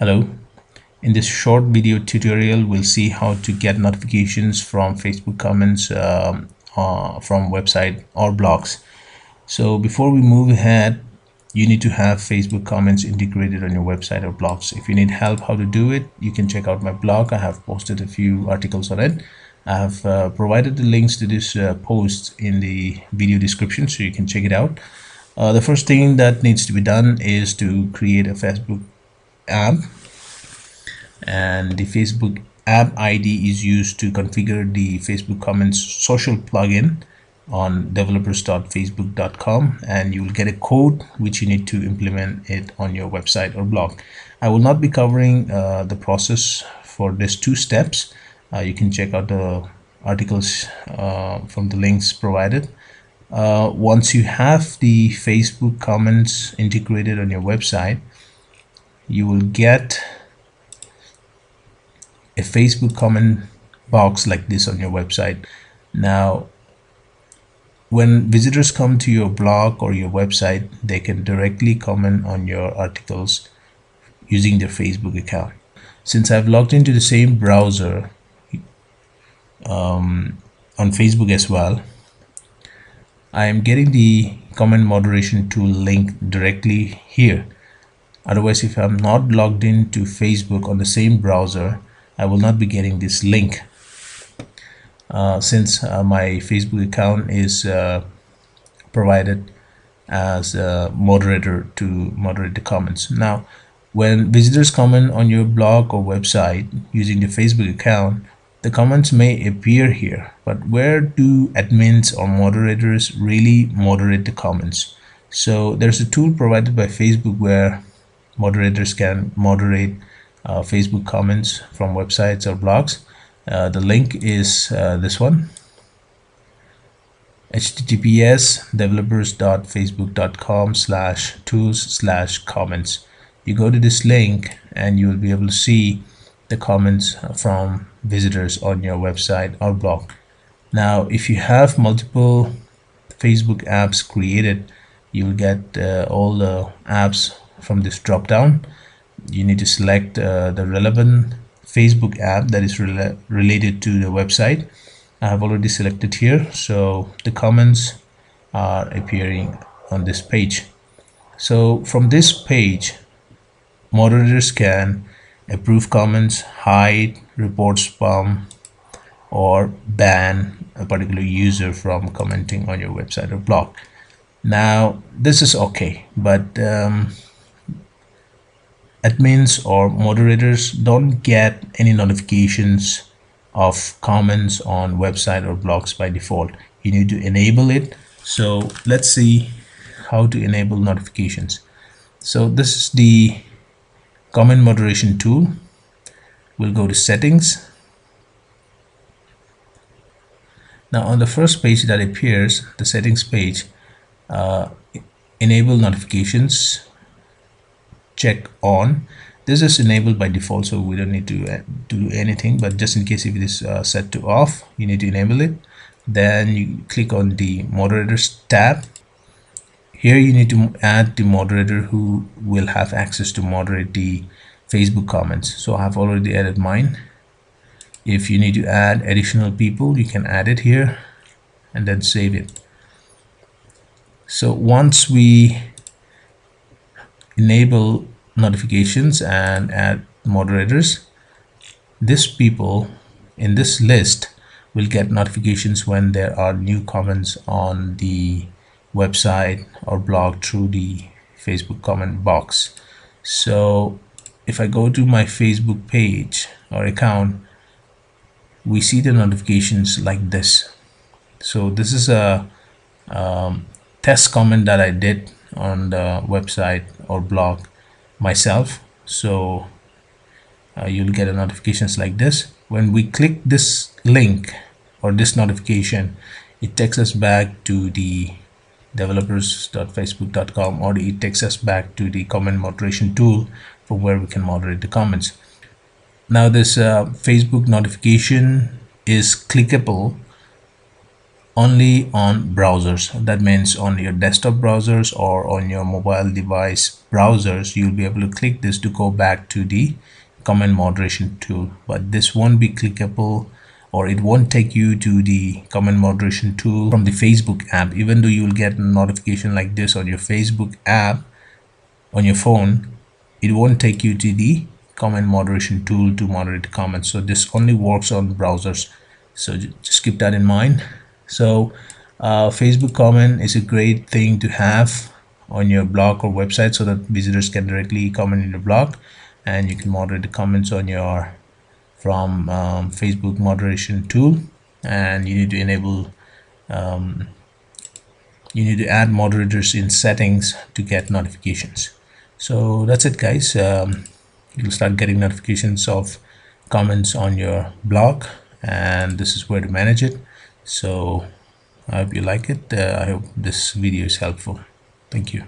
Hello. In this short video tutorial, we'll see how to get notifications from Facebook comments um, uh, from website or blogs. So before we move ahead, you need to have Facebook comments integrated on your website or blogs. If you need help how to do it, you can check out my blog. I have posted a few articles on it. I have uh, provided the links to this uh, post in the video description so you can check it out. Uh, the first thing that needs to be done is to create a Facebook app and the Facebook app ID is used to configure the Facebook comments social plugin on developers.facebook.com and you will get a code which you need to implement it on your website or blog. I will not be covering uh, the process for these two steps. Uh, you can check out the articles uh, from the links provided. Uh, once you have the Facebook comments integrated on your website, you will get a Facebook comment box like this on your website. Now, when visitors come to your blog or your website, they can directly comment on your articles using their Facebook account. Since I've logged into the same browser um, on Facebook as well, I am getting the comment moderation tool link directly here. Otherwise, if I'm not logged into Facebook on the same browser, I will not be getting this link uh, since uh, my Facebook account is uh, provided as a moderator to moderate the comments. Now, when visitors comment on your blog or website using the Facebook account, the comments may appear here, but where do admins or moderators really moderate the comments? So there's a tool provided by Facebook where moderators can moderate uh, Facebook comments from websites or blogs. Uh, the link is uh, this one. Https developers.facebook.com slash tools slash comments. You go to this link and you will be able to see the comments from visitors on your website or blog. Now if you have multiple facebook apps created you will get uh, all the apps from this drop down you need to select uh, the relevant Facebook app that is rela related to the website. I have already selected here so the comments are appearing on this page. So from this page moderators can approve comments hide report spam or ban a particular user from commenting on your website or blog. Now this is okay but um, admins or moderators don't get any notifications of comments on website or blogs by default. You need to enable it. So let's see how to enable notifications. So this is the comment moderation tool. We'll go to settings. Now on the first page that appears the settings page uh, enable notifications check on. This is enabled by default so we don't need to uh, do anything but just in case if it is uh, set to off you need to enable it. Then you click on the moderators tab. Here you need to add the moderator who will have access to moderate the Facebook comments. So I've already added mine. If you need to add additional people you can add it here and then save it. So once we enable notifications and add moderators this people in this list will get notifications when there are new comments on the website or blog through the Facebook comment box. So if I go to my Facebook page or account we see the notifications like this. So this is a um, test comment that I did on the website or blog myself. So uh, you'll get a notifications like this. When we click this link or this notification it takes us back to the developers.facebook.com or it takes us back to the comment moderation tool for where we can moderate the comments. Now this uh, Facebook notification is clickable only on browsers. That means on your desktop browsers or on your mobile device browsers you'll be able to click this to go back to the comment moderation tool. But this won't be clickable or it won't take you to the comment moderation tool from the Facebook app. Even though you will get a notification like this on your Facebook app on your phone it won't take you to the comment moderation tool to moderate comments. So this only works on browsers. So just keep that in mind so uh, Facebook comment is a great thing to have on your blog or website so that visitors can directly comment in your blog and you can moderate the comments on your from um, Facebook moderation tool and you need to enable um, you need to add moderators in settings to get notifications. So that's it guys. Um, you'll start getting notifications of comments on your blog and this is where to manage it so I hope you like it. Uh, I hope this video is helpful. Thank you